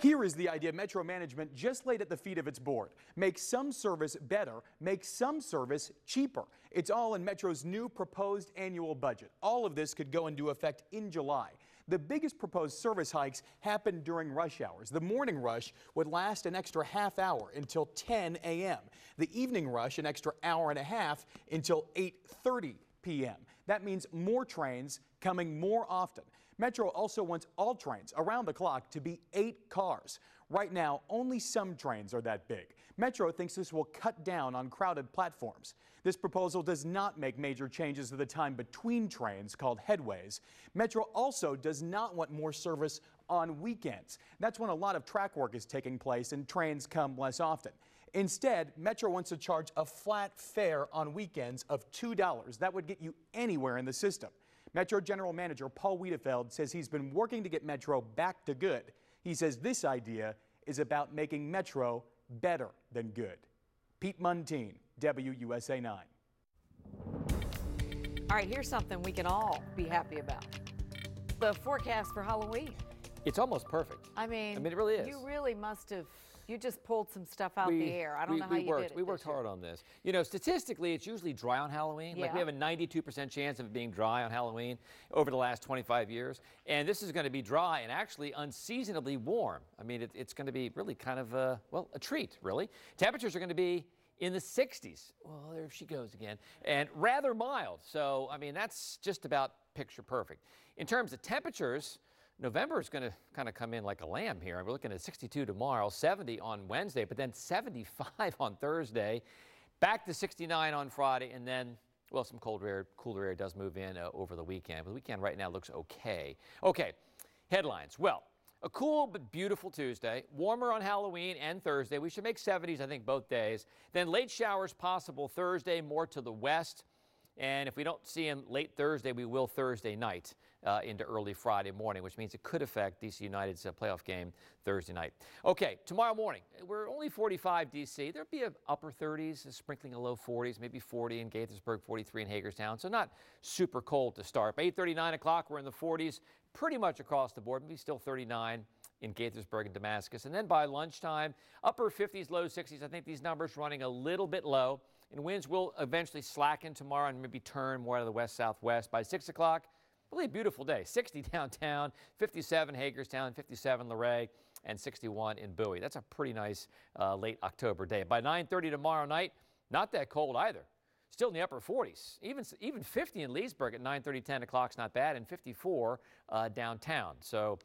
Here is the idea Metro management just laid at the feet of its board. Make some service better, make some service cheaper. It's all in Metro's new proposed annual budget. All of this could go into effect in July. The biggest proposed service hikes happened during rush hours. The morning rush would last an extra half hour until 10 a.m. The evening rush an extra hour and a half until 8:30 p.m. That means more trains coming more often. Metro also wants all trains around the clock to be eight cars. Right now, only some trains are that big. Metro thinks this will cut down on crowded platforms. This proposal does not make major changes to the time between trains called headways. Metro also does not want more service on weekends. That's when a lot of track work is taking place and trains come less often. Instead, Metro wants to charge a flat fare on weekends of $2. That would get you anywhere in the system. Metro General Manager Paul Wiedefeld says he's been working to get Metro back to good. He says this idea is about making Metro better than good. Pete Muntean, WUSA 9. All right, here's something we can all be happy about. The forecast for Halloween. It's almost perfect. I mean, I mean, it really is. You really must have. You just pulled some stuff out we, the air. I don't we, know how we you worked, did it. We worked this year. hard on this. You know, statistically, it's usually dry on Halloween. Like we have a 92% chance of it being dry on Halloween over the last 25 years. And this is going to be dry and actually unseasonably warm. I mean, it, it's going to be really kind of, a, well, a treat, really. Temperatures are going to be in the 60s. Well, there she goes again. And rather mild. So, I mean, that's just about picture perfect. In terms of temperatures, November is going to kind of come in like a lamb here. We're looking at 62 tomorrow, 70 on Wednesday, but then 75 on Thursday, back to 69 on Friday, and then, well, some colder air, cooler air does move in uh, over the weekend. But the weekend right now looks okay. Okay, headlines. Well, a cool but beautiful Tuesday. Warmer on Halloween and Thursday. We should make 70s, I think, both days. Then late showers possible Thursday, more to the west. And if we don't see him late Thursday, we will Thursday night uh, into early Friday morning, which means it could affect DC United's uh, playoff game Thursday night. Okay, tomorrow morning, we're only 45 DC. There'll be a upper 30s, a sprinkling of low 40s, maybe 40 in Gaithersburg, 43 in Hagerstown. So not super cold to start. By 8:30, 9 o'clock, we're in the 40s pretty much across the board, maybe still 39 in Gaithersburg and Damascus. And then by lunchtime, upper 50s, low 60s. I think these numbers running a little bit low. And winds will eventually slacken tomorrow and maybe turn more out of the west southwest. By 6 o'clock, really beautiful day. 60 downtown, 57 Hagerstown, 57 Luray, and 61 in Bowie. That's a pretty nice uh, late October day. By 9:30 tomorrow night, not that cold either. Still in the upper 40s. Even even 50 in Leesburg at 9:30, 10 o'clock is not bad, and 54 uh, downtown. So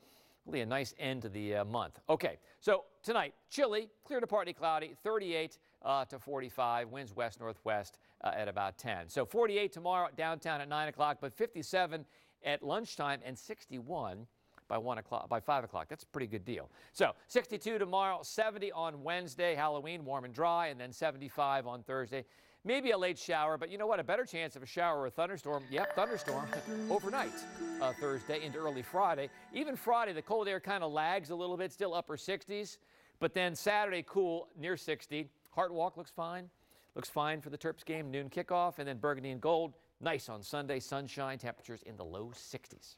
really a nice end to the uh, month. Okay, so tonight, chilly, clear to partly cloudy, 38 uh, to 45, winds west northwest uh, at about 10. So 48 tomorrow downtown at 9 o'clock, but 57 at lunchtime and 61 by 1 o'clock, by 5 o'clock. That's a pretty good deal. So 62 tomorrow, 70 on Wednesday, Halloween, warm and dry, and then 75 on Thursday. Maybe a late shower, but you know what? A better chance of a shower or a thunderstorm. Yep, thunderstorm overnight uh, Thursday into early Friday. Even Friday, the cold air kind of lags a little bit, still upper 60s. But then Saturday, cool, near 60. Heart Walk looks fine. Looks fine for the Terps game, noon kickoff. And then Burgundy and Gold, nice on Sunday, sunshine, temperatures in the low 60s.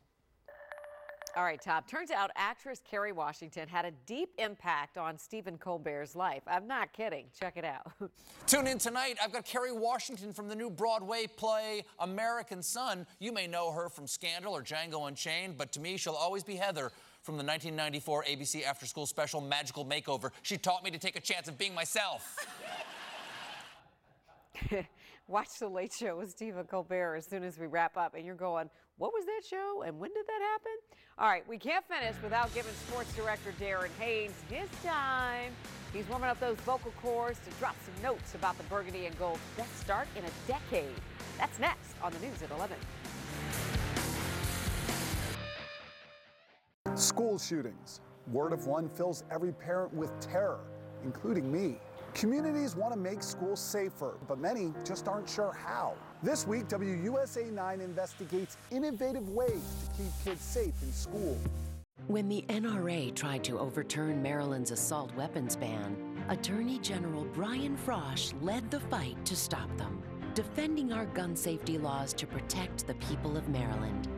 All right, Top. Turns out actress Kerry Washington had a deep impact on Stephen Colbert's life. I'm not kidding. Check it out. Tune in tonight. I've got Kerry Washington from the new Broadway play American Son. You may know her from Scandal or Django Unchained, but to me, she'll always be Heather from the 1994 ABC After School special Magical Makeover. She taught me to take a chance of being myself. Watch The Late Show with Stephen Colbert as soon as we wrap up. And you're going, what was that show and when did that happen? All right, we can't finish without giving sports director Darren Haynes his time. He's warming up those vocal cords to drop some notes about the Burgundy and Gold best start in a decade. That's next on the news at 11. School shootings. Word of one fills every parent with terror, including me. Communities want to make schools safer, but many just aren't sure how. This week, WUSA 9 investigates innovative ways to keep kids safe in school. When the NRA tried to overturn Maryland's assault weapons ban, Attorney General Brian Frosh led the fight to stop them, defending our gun safety laws to protect the people of Maryland.